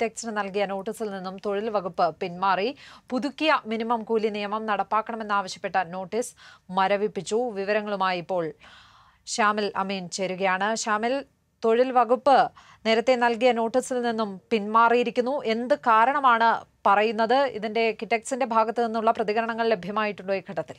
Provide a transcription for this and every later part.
കിറ്റക്സിന് നൽകിയ നോട്ടീസിൽ നിന്നും തൊഴിൽ വകുപ്പ് പിന്മാറി. പുതുക്കിയ മിനിമം കൂലി നിയമം നടപ്പാക്കണമെന്നാവശ്യപ്പെട്ട നോട്ടീസ് മരവിപ്പിച്ചു. വിവരങ്ങളുമായി ഇപ്പോൾ ഷാമിൽ അമീൻ ചേരുകയാണ്. ഷാമിൽ തൊഴിൽ വകുപ്പ് നേരത്തെ നൽകിയ നോട്ടീസിൽ നിന്നും പിന്മാറിയിരിക്കുന്നു. എന്ത് കാരണമാണ് പറയുന്നത്? ഇതിന്റെ കിറ്റക്സിന്റെ ഭാഗത്തു നിന്നുള്ള പ്രതികരണങ്ങൾ ലഭ്യമായിട്ടുണ്ടോ ഈ ഘട്ടത്തിൽ?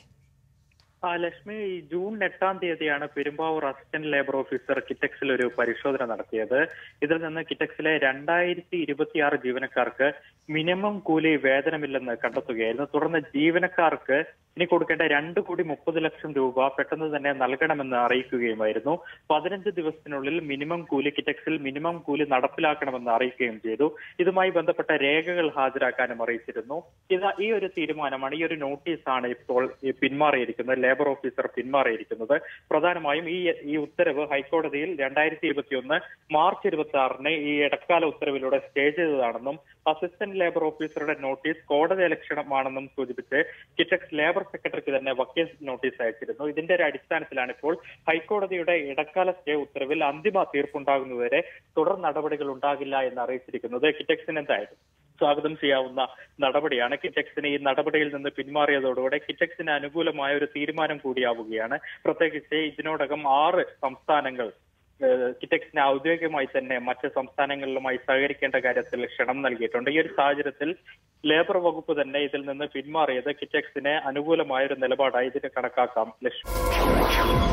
ആ ലക്ഷ്മി ഈ ജൂൺ എട്ടാം തീയതിയാണ് പെരുമ്പാവൂർ അസിസ്റ്റന്റ് ലേബർ ഓഫീസർ കിറ്റക്സിൽ ഒരു പരിശോധന നടത്തിയത്. ഇതിൽ നിന്ന് കിറ്റക്സിലെ രണ്ടായിരത്തി ഇരുപത്തിയാറ് ജീവനക്കാർക്ക് മിനിമം കൂലി വേതനമില്ലെന്ന് കണ്ടെത്തുകയായിരുന്നു. തുടർന്ന് ജീവനക്കാർക്ക് ഇനി കൊടുക്കേണ്ട രണ്ട് കോടി മുപ്പത് ലക്ഷം രൂപ പെട്ടെന്ന് തന്നെ നൽകണമെന്ന് അറിയിക്കുകയുമായിരുന്നു. പതിനഞ്ച് ദിവസത്തിനുള്ളിൽ മിനിമം കൂലി കിറ്റക്സിൽ മിനിമം കൂലി നടപ്പിലാക്കണമെന്ന് അറിയിക്കുകയും ചെയ്തു. ഇതുമായി ബന്ധപ്പെട്ട രേഖകൾ ഹാജരാക്കാനും അറിയിച്ചിരുന്നു. ഇത് ഈ ഒരു തീരുമാനമാണ് ഈ ഒരു നോട്ടീസാണ് ഇപ്പോൾ പിന്മാറിയിരിക്കുന്നത്. Labour officer പിന്മാറിയിരിക്കുന്നത്. പ്രധാനമായും ഈ ഈ ഉത്തരവ് ഹൈക്കോടതിയിൽ രണ്ടായിരത്തി ഇരുപത്തിയൊന്ന് മാർച്ച് ഇരുപത്തി ആറിന് ഈ ഇടക്കാല ഉത്തരവിലൂടെ സ്റ്റേ ചെയ്തതാണെന്നും അസിസ്റ്റന്റ് ലേബർ ഓഫീസറുടെ നോട്ടീസ് കോടതി ലക്ഷണമാണെന്നും സൂചിപ്പിച്ച് കിറ്റക്സ് ലേബർ സെക്രട്ടറിക്ക് തന്നെ വക്കീൽ നോട്ടീസ് അയച്ചിരുന്നു. ഇതിന്റെ ഒരു അടിസ്ഥാനത്തിലാണ് ഇപ്പോൾ ഹൈക്കോടതിയുടെ ഇടക്കാല സ്റ്റേ ഉത്തരവിൽ അന്തിമ തീർപ്പുണ്ടാകുന്നതുവരെ തുടർ നടപടികൾ ഉണ്ടാകില്ല എന്ന് അറിയിച്ചിരിക്കുന്നത് കിറ്റക്സിന് എന്തായാലും. സ്വാഗതം ചെയ്യാവുന്ന നടപടിയാണ്. കിറ്റക്സിന് ഈ നടപടിയിൽ നിന്ന് പിന്മാറിയതോടുകൂടെ കിറ്റക്സിന് അനുകൂലമായ ഒരു തീരുമാനം കൂടിയാവുകയാണ്. പ്രത്യേകിച്ച് ഇതിനോടകം ആറ് സംസ്ഥാനങ്ങൾ കിറ്റക്സിനെ ഔദ്യോഗികമായി തന്നെ മറ്റ് സംസ്ഥാനങ്ങളിലുമായി സഹകരിക്കേണ്ട കാര്യത്തിൽ ക്ഷണം നൽകിയിട്ടുണ്ട്. ഈ ഒരു സാഹചര്യത്തിൽ ലേബർ വകുപ്പ് തന്നെ ഇതിൽ നിന്ന് പിന്മാറിയത് കിറ്റക്സിന് അനുകൂലമായ ഒരു നിലപാടായി ഇതിന് കണക്കാക്കാം. ലക്ഷ്മി.